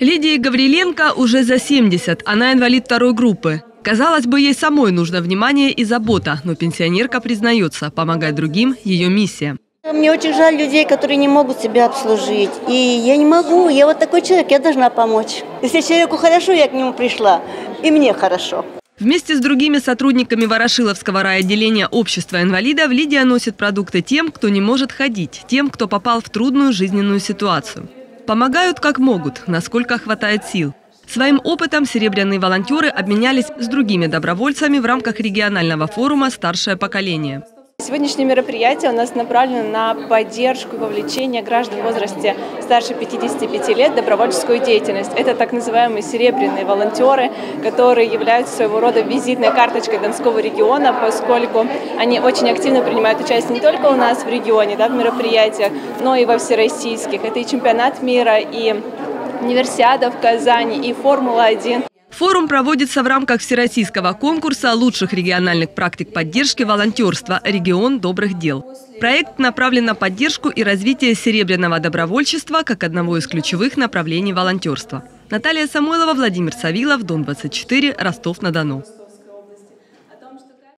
Лидии Гавриленко уже за 70. Она инвалид второй группы. Казалось бы, ей самой нужно внимание и забота, но пенсионерка признается, помогать другим – ее миссия. Мне очень жаль людей, которые не могут себя обслужить. И я не могу, я вот такой человек, я должна помочь. Если человеку хорошо, я к нему пришла, и мне хорошо. Вместе с другими сотрудниками Ворошиловского райотделения общества инвалидов Лидия носит продукты тем, кто не может ходить, тем, кто попал в трудную жизненную ситуацию. Помогают как могут, насколько хватает сил. Своим опытом серебряные волонтеры обменялись с другими добровольцами в рамках регионального форума «Старшее поколение». Сегодняшнее мероприятие у нас направлено на поддержку и вовлечение граждан в возрасте старше 55 лет в добровольческую деятельность. Это так называемые серебряные волонтеры, которые являются своего рода визитной карточкой Донского региона, поскольку они очень активно принимают участие не только у нас в регионе, да, в мероприятиях, но и во всероссийских. Это и чемпионат мира, и универсиада в Казани, и Формула-1. Форум проводится в рамках всероссийского конкурса лучших региональных практик поддержки волонтерства «Регион добрых дел». Проект направлен на поддержку и развитие серебряного добровольчества как одного из ключевых направлений волонтерства. Наталья Самойлова, Владимир Савилов, Дон 24, Ростов-на-Дону.